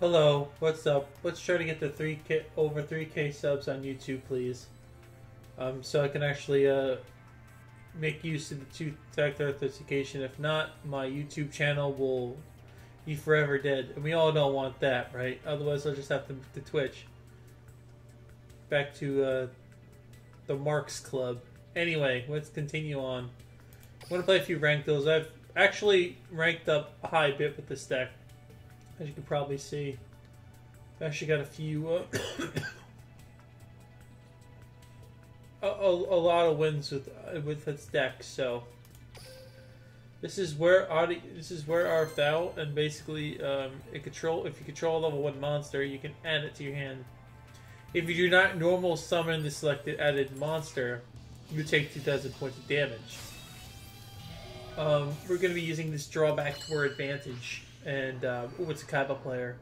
Hello, what's up? Let's try to get the 3k over 3k subs on YouTube, please. Um, so I can actually uh, make use of the two-factor authentication. If not, my YouTube channel will be forever dead, and we all don't want that, right? Otherwise, I'll just have to move to Twitch. Back to uh, the Marks Club. Anyway, let's continue on. I'm gonna play a few ranked those. I've actually ranked up a high bit with this deck as you can probably see. I've actually got a few, uh, a, a, a, lot of wins with uh, with its deck. So this is where Audi, this is where our foul, and basically um, it control. If you control a level one monster, you can add it to your hand. If you do not normal summon the selected added monster, you take 2,000 points of damage. Um, we're going to be using this drawback for advantage and uh, ooh, it's a Kaiba player.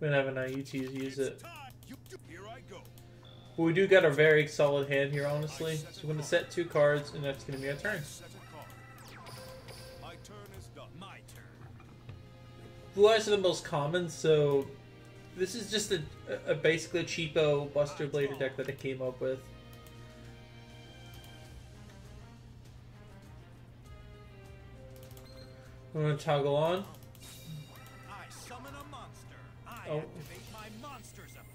We don't have an IU to use it. But we do got a very solid hand here, honestly. So we're going to set two cards, and that's going to be our turn. Blue eyes are the most common, so this is just a, a basically a cheapo Buster Blader deck that I came up with. I'm going to toggle on. Oh. oh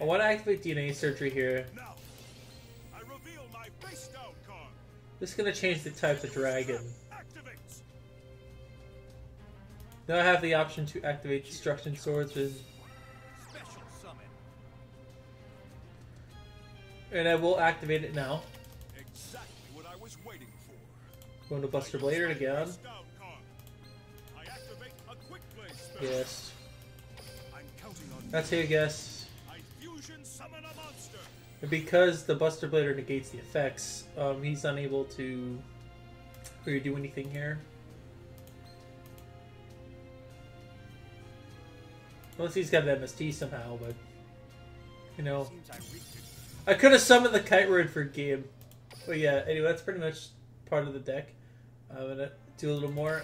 I want to activate DNA surgery here. This is going to change the type of dragon. Now I have the option to activate Destruction Swords and... And I will activate it now. Going to Buster Blader again. Yes. That's who I guess. And because the Buster Blader negates the effects, um, he's unable to really do anything here. Unless he's got an MST somehow, but you know. I could have summoned the Kiteroid for game. But yeah, anyway, that's pretty much part of the deck. I'm gonna do a little more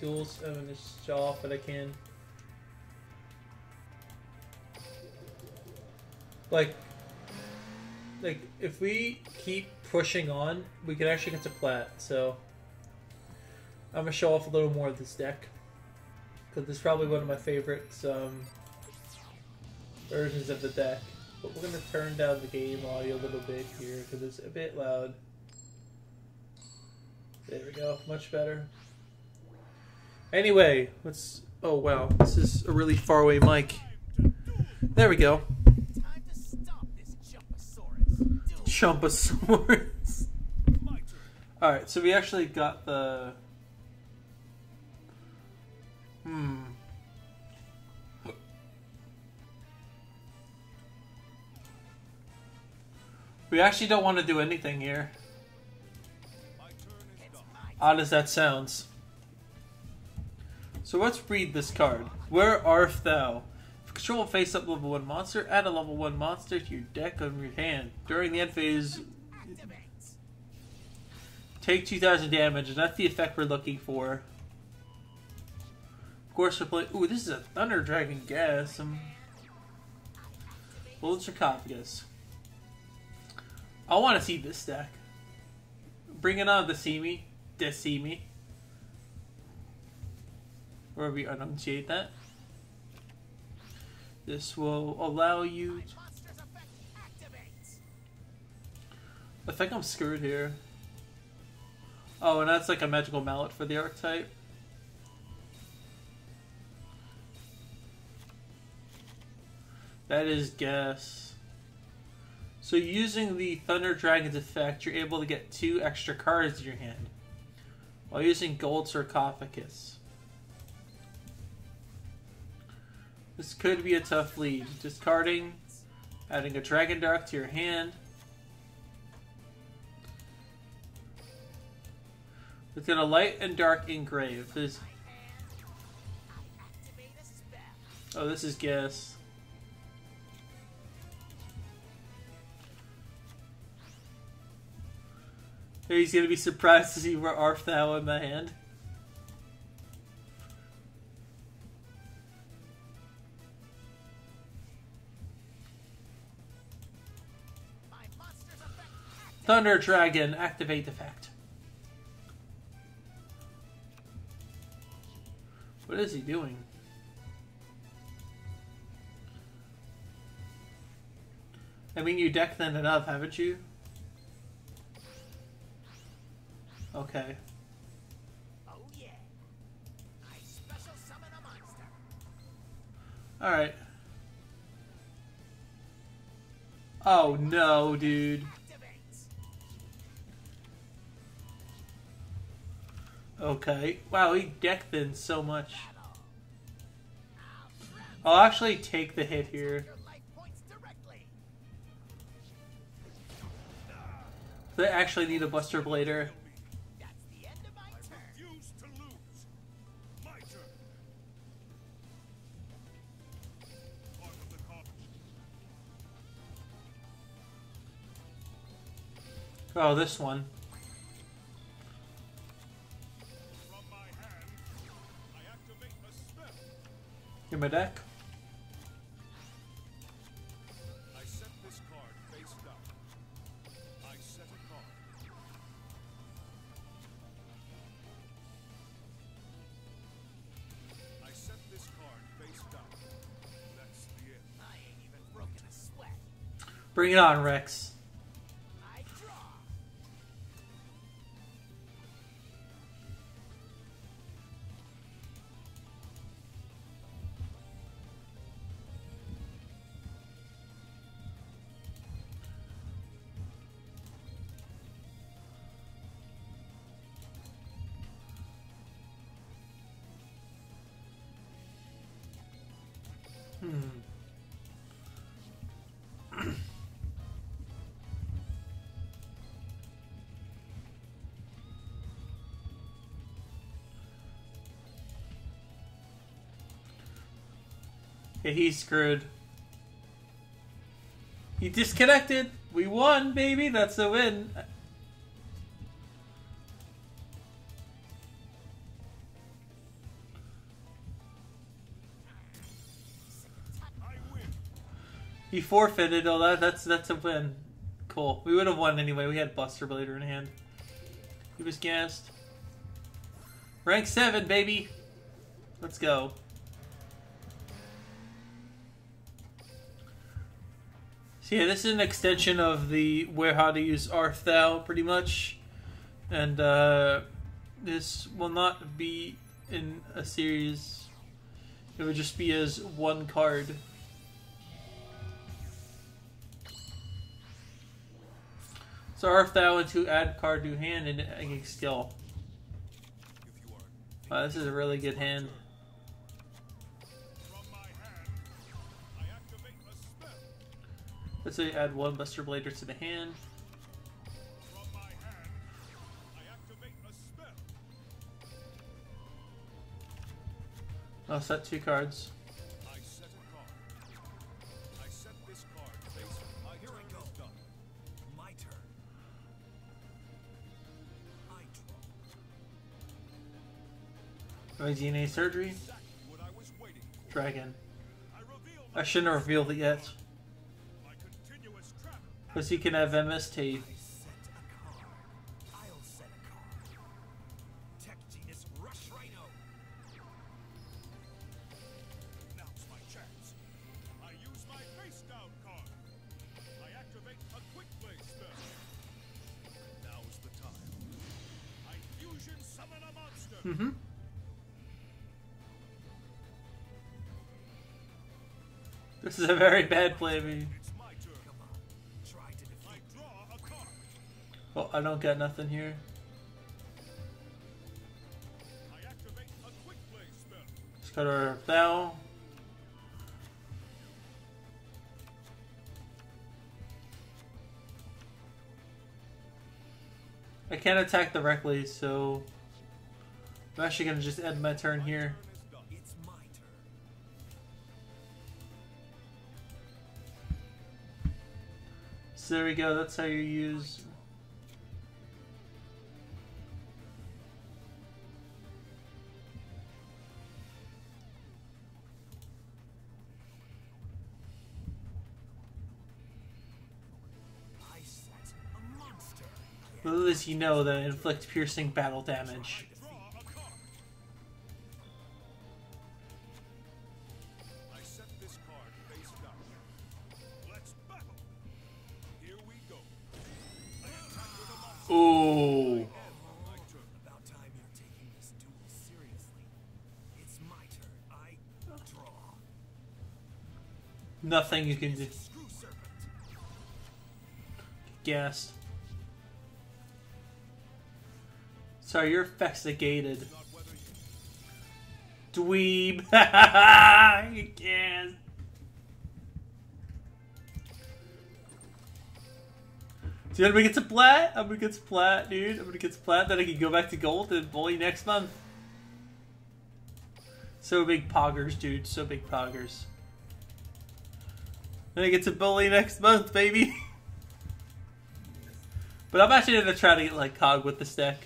duels. I'm gonna show off what I can. Like like if we keep pushing on, we can actually get to plat. So I'm gonna show off a little more of this deck because this is probably one of my favorites um, versions of the deck. But we're gonna turn down the game audio a little bit here because it's a bit loud. There we go, much better. Anyway, let's. Oh wow, this is a really far away mic. There we go. Chumpasaurus. Alright, so we actually got the... Hmm. We actually don't want to do anything here. Odd as that sounds. So let's read this card. Where art thou? Control a face-up level 1 monster, add a level 1 monster to your deck on your hand. During the end phase, take 2000 damage, and that's the effect we're looking for. Of course, we're playing... Ooh, this is a Thunder Dragon Gas. Um, Bullet Sarcophagus. I want to see this deck. Bring it on, Decimi. Decimi. Where we enunciate that. This will allow you... I think I'm screwed here. Oh, and that's like a magical mallet for the archetype. That is guess. So using the Thunder Dragon's effect, you're able to get two extra cards in your hand. While using Gold Sarcophagus. This could be a tough lead. Discarding, adding a Dragon Dark to your hand. It's got a light and dark engrave. This. Oh, this is guess. He's gonna be surprised to see where Arf Thou in my hand. Thunder Dragon, activate effect. What is he doing? I mean, you decked then enough, haven't you? Okay. Oh yeah. I special summon a monster. Alright. Oh no, dude. Okay. Wow, he decked then so much. I'll actually take the hit here. They actually need a Buster Blader. Oh, That's the end broken a sweat. Bring it on, Rex. He's screwed. He disconnected. We won, baby. That's a win. He forfeited. Oh, that, that's that's a win. Cool. We would have won anyway. We had Buster Blader in hand. He was gassed. Rank seven, baby. Let's go. So yeah, this is an extension of the where how to use Arthal, pretty much, and uh, this will not be in a series. It would just be as one card. So if that were to add card to hand and skill. Wow, this is a really good hand. Let's say add one Buster Blader to the hand. I'll set two cards. I set a card. I set this card face. My Here I done. My turn. I draw. My DNA surgery. Dragon. I I shouldn't have revealed it yet. Because he can have MST. I set a card. I'll set a card. Tech Genus Rush Rhino. Now's my chance. I use my face down card. I activate a quick play spell. Now's the time. I fusion summon a monster. Mm-hmm. This is a very bad play, me. I don't got nothing here. Let's go to our. I can't attack directly, so I'm actually gonna just end my turn here. So there we go. That's how you use. You're taking this duel seriously. It's my turn. I. Nothing you can do. Guess. Sorry, your effects negated. Not whether you Dweeb. you can't. Dude, I'm gonna get to plat. I'm gonna get plat, dude. I'm gonna get plat. Then I can go back to gold and bully next month. So big poggers, dude. So big poggers. Then I get to bully next month, baby. but I'm actually gonna try to get like cog with the stick.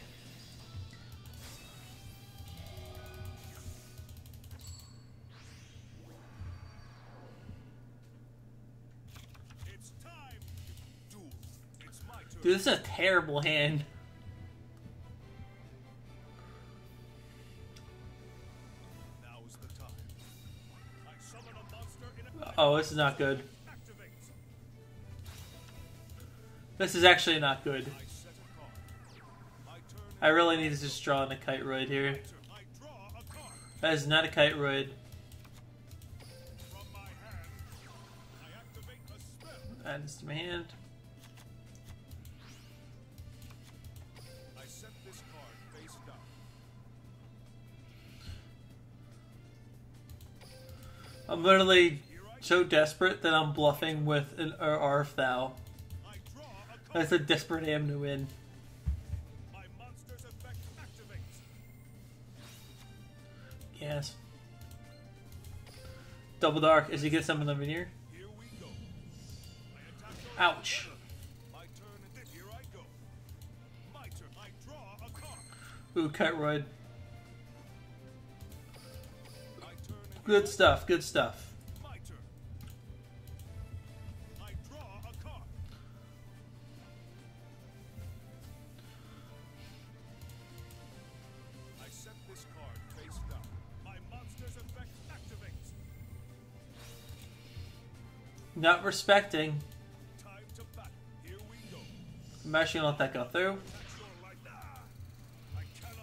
Dude, this is a terrible hand. Oh, this is not good. This is actually not good. I really need to just draw in a Kiteroid here. That is not a Kiteroid. from my hand. I activate a spell. Add this to my hand. I'm literally so desperate that I'm bluffing with an Arf Thou. That's a desperate am to win. Yes. Double dark as you get some of them in here. Ouch. Turn. and My monster's effect activates. Not respecting. I'm actually gonna let that go through. That's your light. Ah! I cannot.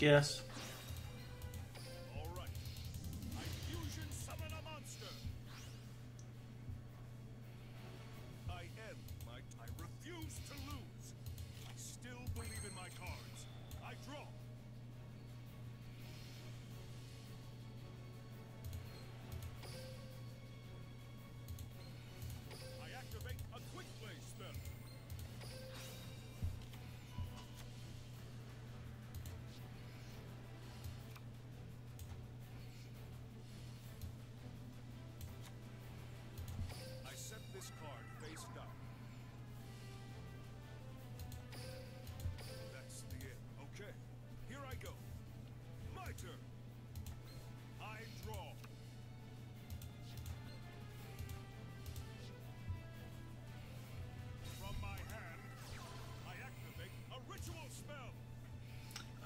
play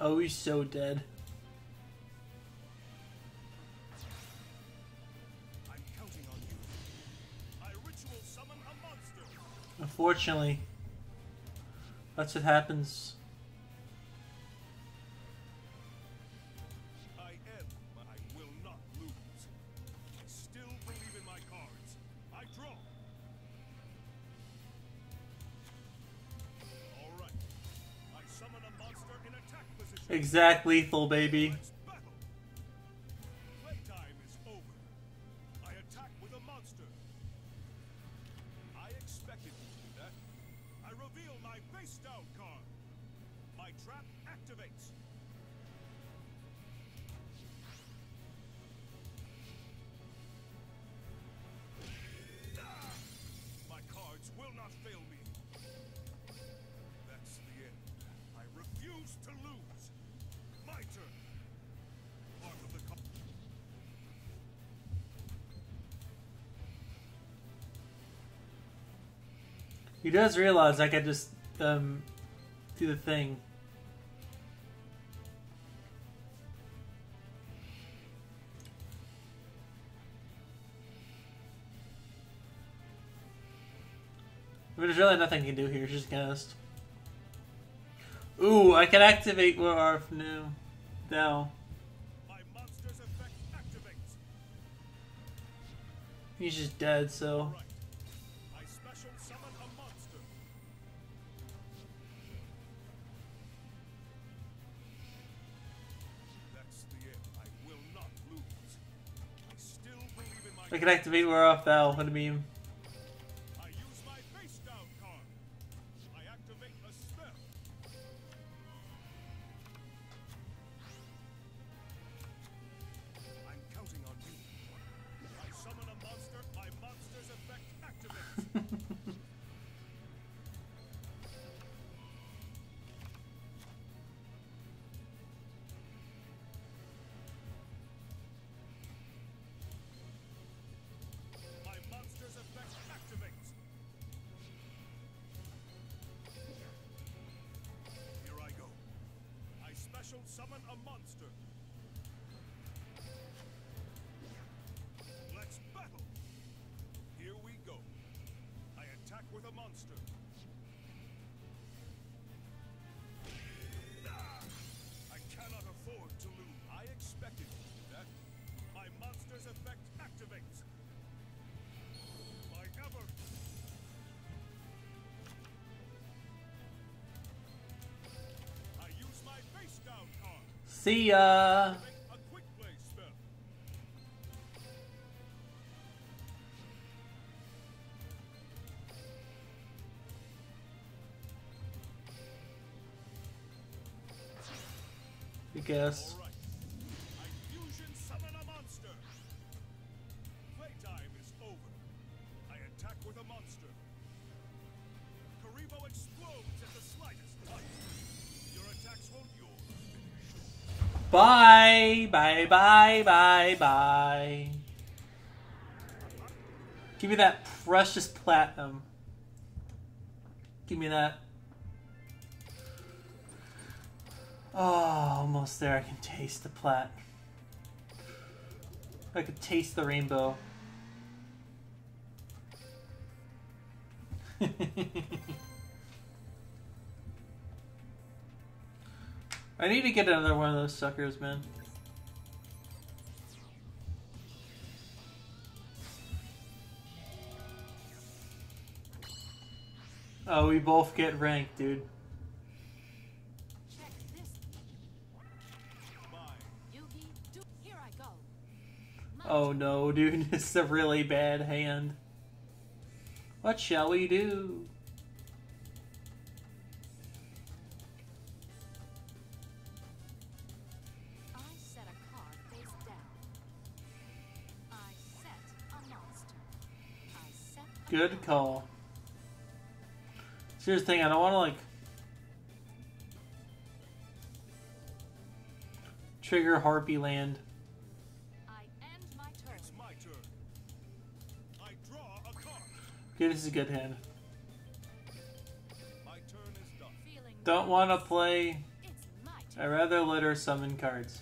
Oh, he's so dead. Unfortunately, that's what happens. Exact lethal, baby. He does realize I could just um do the thing. Mean, there's really nothing you can do here. Just cast. Ooh, I can activate Wararf now. Now. He's just dead, so. Believe in my I can activate Wararf now. What Special summon a monster. Let's battle. Here we go. I attack with a monster. See ya. I guess. Bye, bye, bye, bye, bye. Give me that precious platinum. Give me that. Oh, almost there. I can taste the plat. I could taste the rainbow. I need to get another one of those suckers, man. Oh, we both get ranked, dude. Oh no, dude, is a really bad hand. What shall we do? Good call. Here's the thing, I don't want to like trigger Harpy Land. Okay, this is a good hand. Don't want to play. I rather let her summon cards.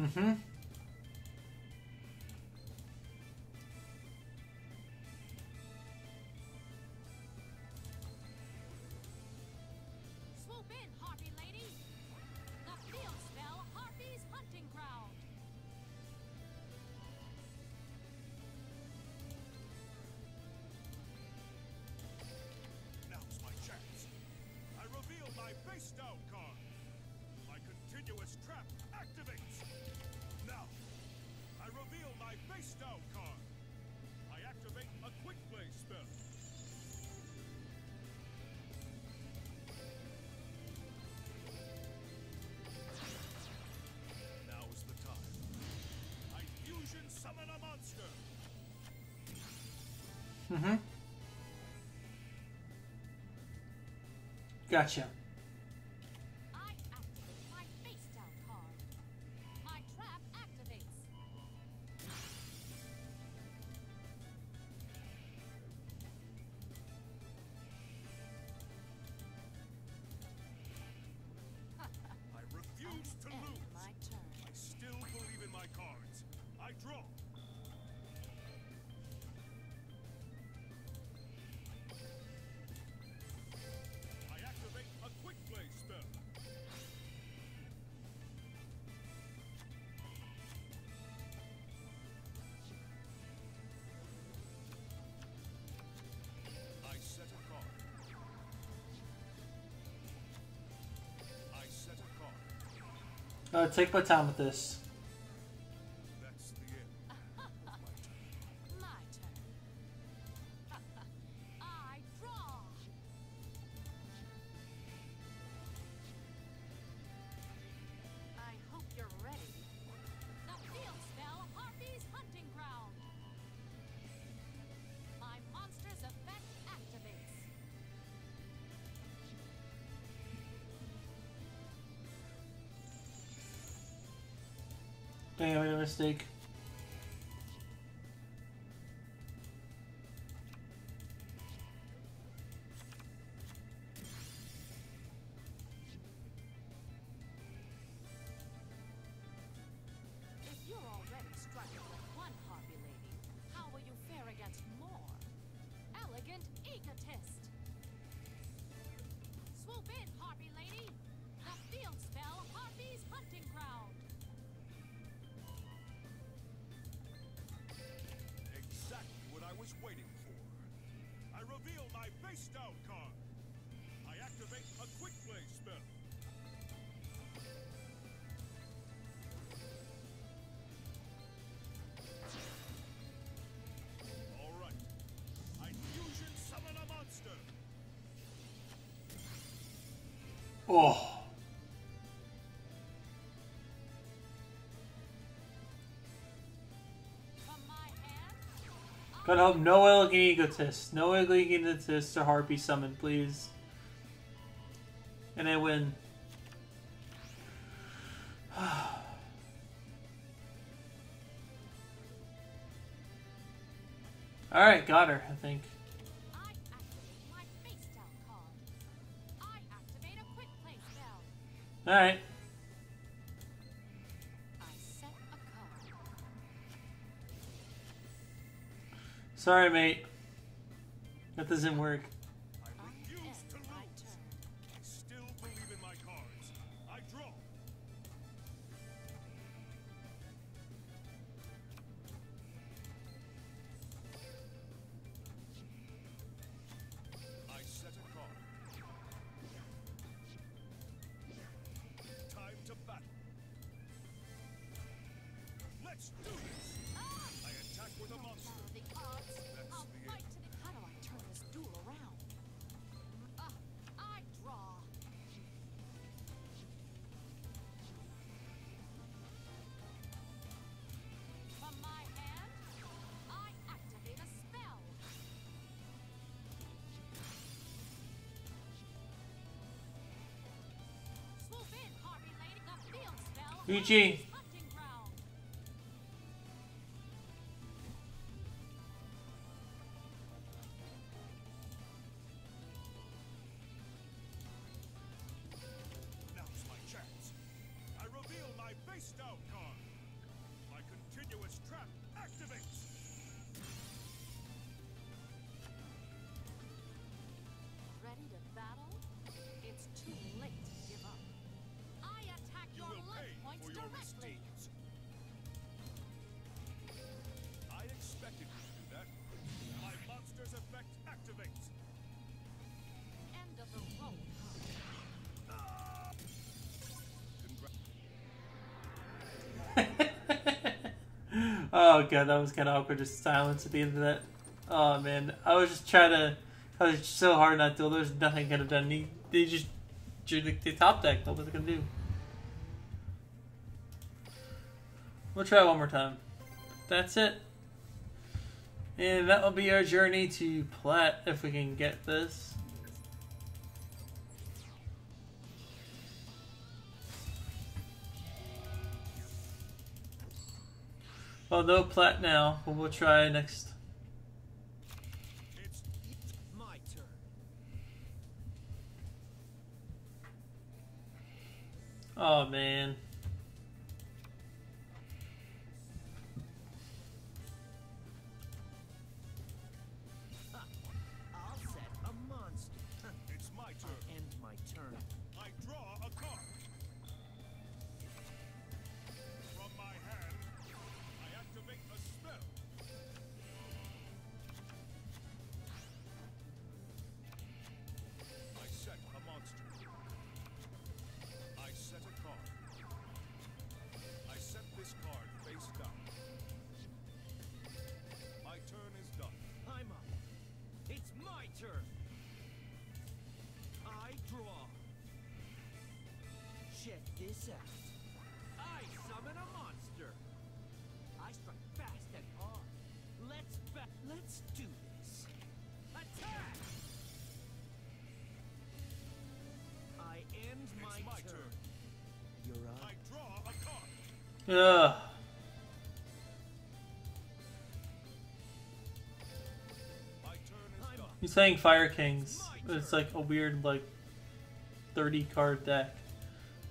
Mm-hmm. Mm-hmm. Gotcha. Uh, take my time with this. I made a mistake. Face down card. I activate a quick play spell. All right. I fusion summon a monster. Oh. God help um, no elegant egotist. No elegant egotist or harpy summon, please. And I win. Alright, got her, I think. I Sorry, mate. That doesn't work. Yuji. Oh god, that was kind of awkward. Just silence at the end of that. Oh man, I was just trying to. I was so hard not to. There's nothing I could have done. He, they just the top deck. What was I gonna do? We'll try one more time. That's it. And that will be our journey to Plat if we can get this. Oh, no Plat now, but we'll try next. It's My turn. Oh man. Check this out. I summon a monster. I strike fast and hard. Let's ba- Let's do this. Attack! I end It's my, my turn. turn. You're up. I draw a card. Ugh. My turn is I'm done. up. He's saying Fire Kings. It's like a weird, like, 30 card deck.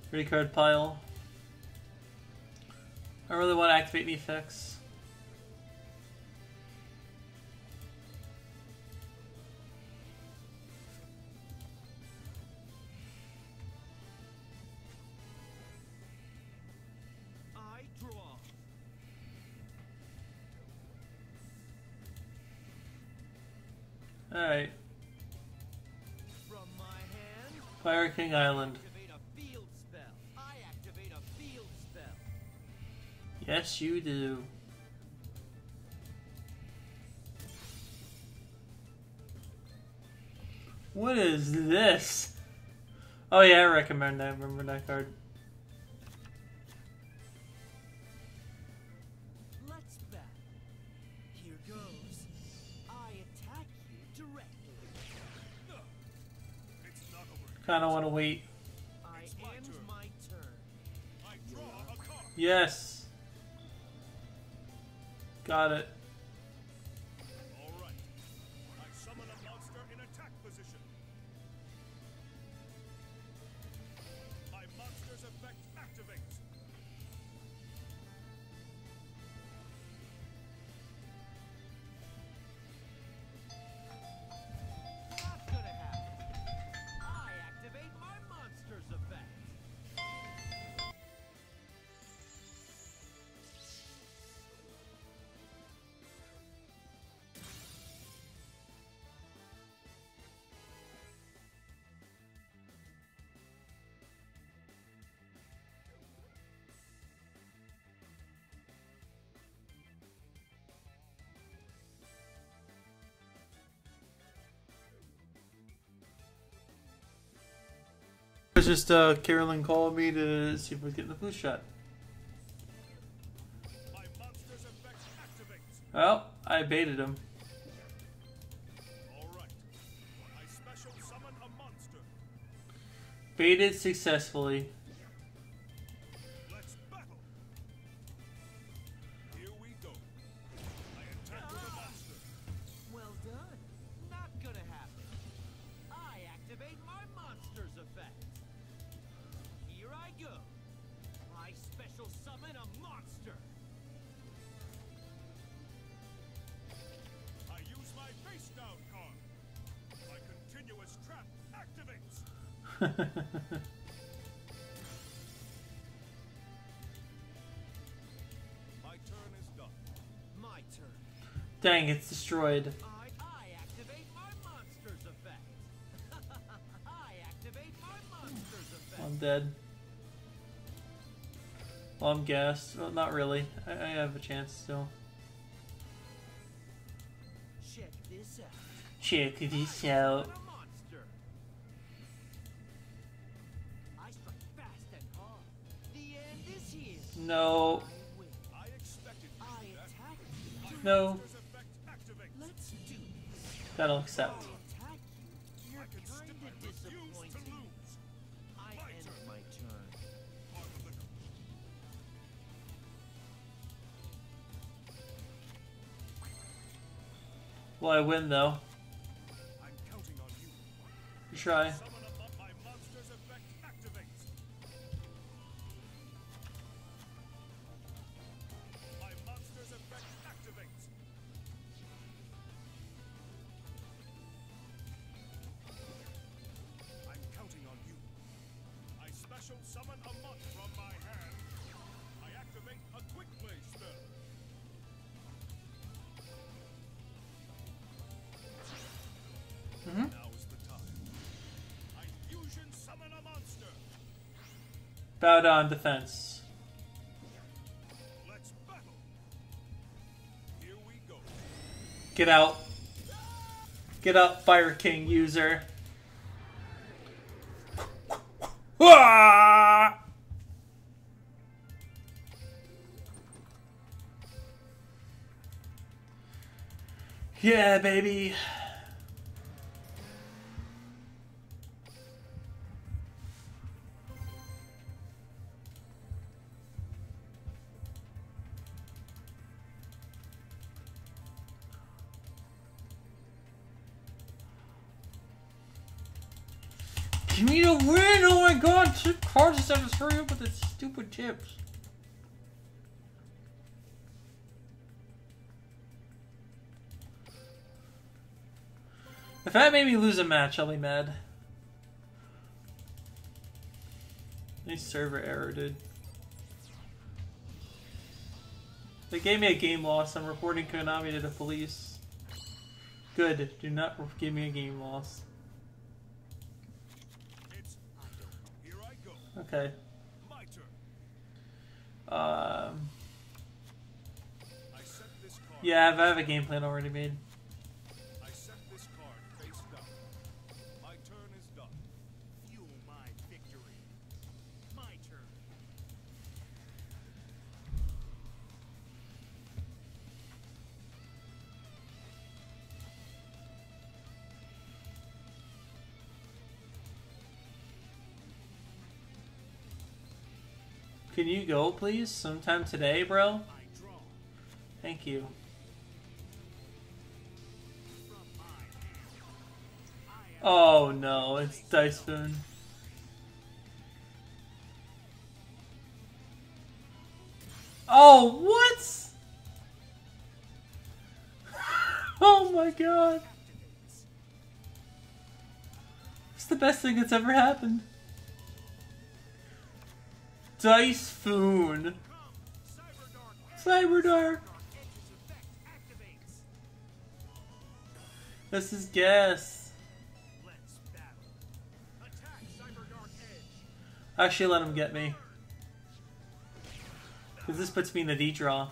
Three card pile. I really want to activate me effects. Alright. Fire King Island. Yes, you do. What is this? Oh yeah, I recommend that. Remember that card. Let's bat. Here goes. I attack you directly. It's not over. Kind of want to wait. I Got it. Was just uh, Carolyn called me to see if we get the flu shot. Well, I baited him. I. Baited successfully. My monster's effect. I'm dead. Well, I'm gassed. Well, not really. I, I have a chance still. Check this out. Check this out. summon a monster. I strike fast and hard. The end is here. No. I That'll accept. Well, I win though. You try. Bow down defense. Get out. Get up, Fire King user. Ah! Yeah, baby. The win! Oh my god, chip cards just have to hurry up with the stupid chips. If that made me lose a match, I'll be mad. Nice server error, dude. They gave me a game loss. I'm reporting Konami to the police. Good. Do not give me a game loss. It's here I go. Okay. My turn. Um. I set this card. Yeah, I have a game plan already made. Can you go, please, sometime today, bro? Thank you. Oh no, it's Dice Spoon. Oh, what? Oh my god. It's the best thing that's ever happened. Dice Foon. Effect activates. This is guess. Actually, let him get me. Because this puts me in the D draw.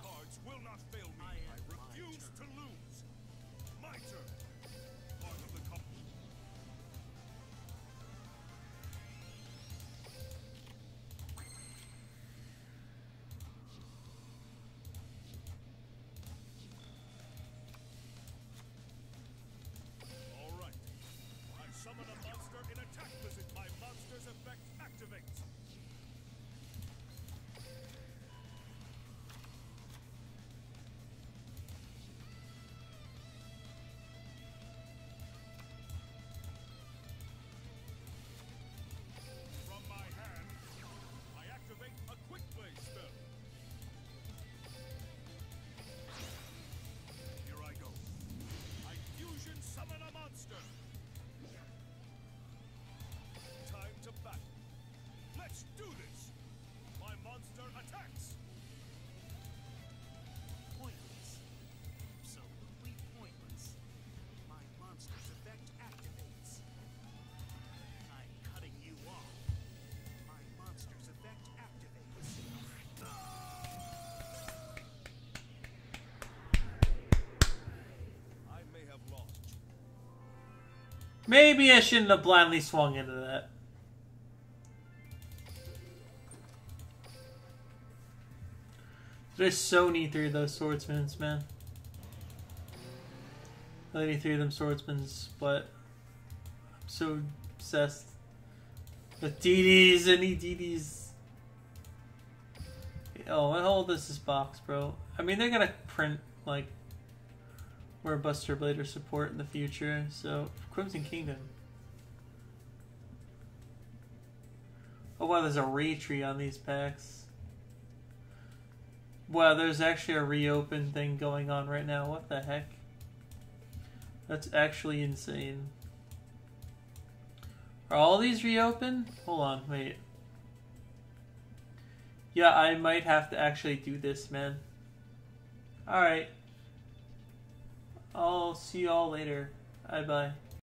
Maybe I shouldn't have blindly swung into that. There's so three of those swordsmans, man. I need three of them swordsmans, but I'm so obsessed with DDs. I need DDs. Oh, what hold this is box, bro? I mean, they're gonna print like more Buster Blader support in the future. So Crimson Kingdom. Oh wow, there's a retree on these packs. Wow, there's actually a reopen thing going on right now. What the heck? That's actually insane. Are all these reopened? Hold on, wait. Yeah, I might have to actually do this, man. Alright. I'll see you all later. Bye bye.